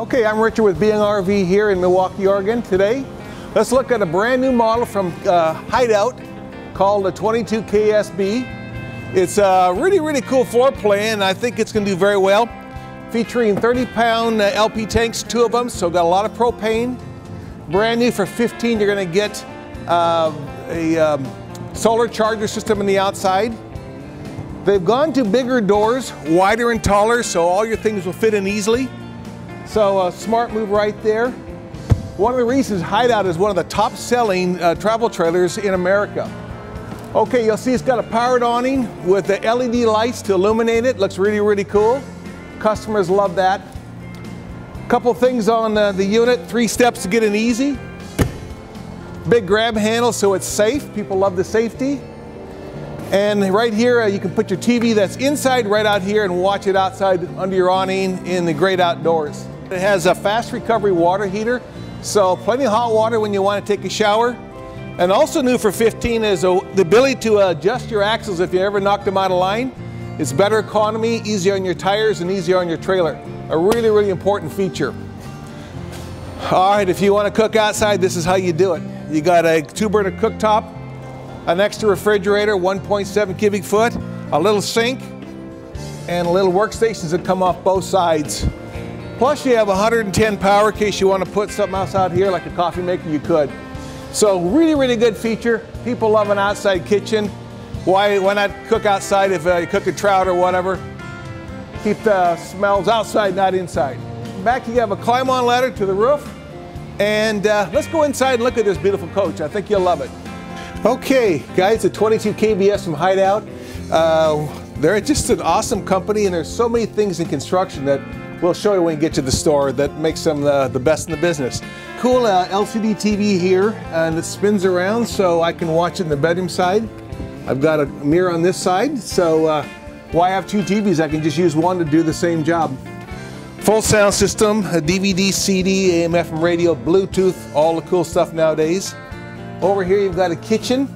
Okay, I'm Richard with B. Young RV here in Milwaukie, Oregon. Today, let's look at a brand new model from uh, Hideout called the 22KSB. It's a really, really cool floor plan. I think it's going to do very well. Featuring 30 pound uh, LP tanks, two of them, so got a lot of propane. Brand new for 15, you're going to get uh, a um, solar charger system in the outside. They've gone to bigger doors, wider and taller, so all your things will fit in easily. So a smart move right there. One of the reasons Hideout is one of the top selling uh, travel trailers in America. Okay, you'll see it's got a powered awning with the LED lights to illuminate it. Looks really, really cool. Customers love that. Couple things on uh, the unit, three steps to get in easy. Big grab handle so it's safe. People love the safety. And right here, uh, you can put your TV that's inside right out here and watch it outside under your awning in the great outdoors. It has a fast recovery water heater, so plenty of hot water when you want to take a shower. And also new for 15 is the ability to adjust your axles if you ever knocked them out of line. It's better economy, easier on your tires, and easier on your trailer. A really, really important feature. All right, if you want to cook outside, this is how you do it. You got a two burner cooktop, an extra refrigerator, 1.7 cubic foot, a little sink, and little workstations that come off both sides. Plus you have 110 power in case you want to put something else out here like a coffee maker, you could. So really, really good feature. People love an outside kitchen. Why, why not cook outside if uh, you cook a trout or whatever? Keep the smells outside, not inside. Back you have a climb on ladder to the roof. And uh, let's go inside and look at this beautiful coach. I think you'll love it. Okay, guys, the 22 KBS from Hideout. Uh, they're just an awesome company and there's so many things in construction that we'll show you when you get to the store that makes them the, the best in the business. Cool uh, LCD TV here and it spins around so I can watch it in the bedroom side. I've got a mirror on this side so uh, why have two TVs? I can just use one to do the same job. Full sound system, a DVD, CD, AM, FM radio, Bluetooth, all the cool stuff nowadays. Over here you've got a kitchen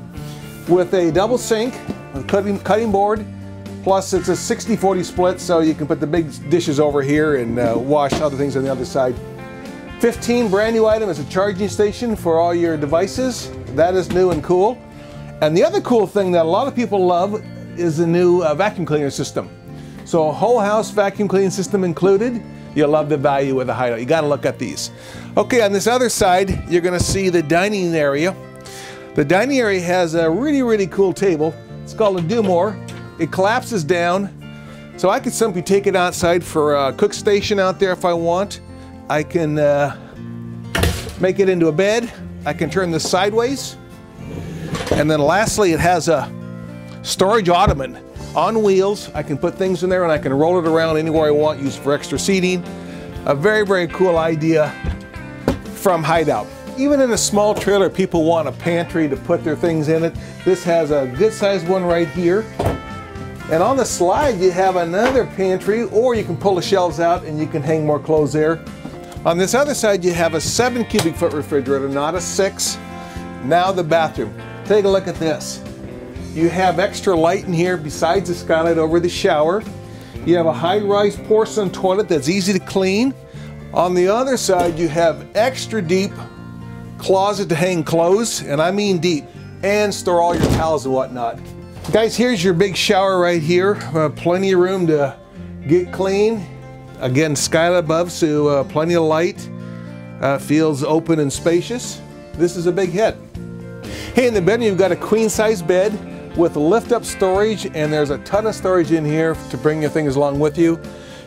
with a double sink, a cutting, cutting board, Plus, it's a 60-40 split, so you can put the big dishes over here and uh, wash other things on the other side. 15 brand new item is a charging station for all your devices. That is new and cool. And the other cool thing that a lot of people love is the new uh, vacuum cleaner system. So a whole house vacuum cleaning system included. You'll love the value of the hideout. You gotta look at these. Okay, on this other side, you're gonna see the dining area. The dining area has a really, really cool table. It's called a Dumore. It collapses down, so I can simply take it outside for a cook station out there if I want. I can uh, make it into a bed. I can turn this sideways. And then lastly, it has a storage ottoman on wheels. I can put things in there and I can roll it around anywhere I want, use for extra seating. A very, very cool idea from Hideout. Even in a small trailer, people want a pantry to put their things in it. This has a good sized one right here. And on the slide, you have another pantry, or you can pull the shelves out and you can hang more clothes there. On this other side, you have a seven cubic foot refrigerator, not a six. Now the bathroom. Take a look at this. You have extra light in here besides the skylight over the shower. You have a high-rise porcelain toilet that's easy to clean. On the other side, you have extra deep closet to hang clothes, and I mean deep, and store all your towels and whatnot. Guys, here's your big shower right here. Uh, plenty of room to get clean. Again, skylight above, so uh, plenty of light. Uh, feels open and spacious. This is a big hit. Hey, in the bedroom, you've got a queen size bed with lift up storage, and there's a ton of storage in here to bring your things along with you.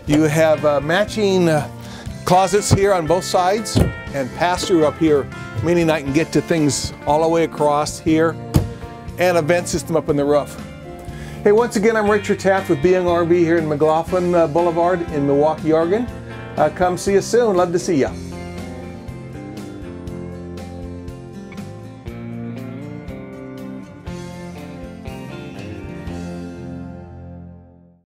You have uh, matching uh, closets here on both sides and pass through up here, meaning I can get to things all the way across here and a vent system up in the roof. Hey, once again, I'm Richard Taft with B. Young RV here in McLoughlin uh, Boulevard in Milwaukie, Oregon. Uh, come see us soon. Love to see you.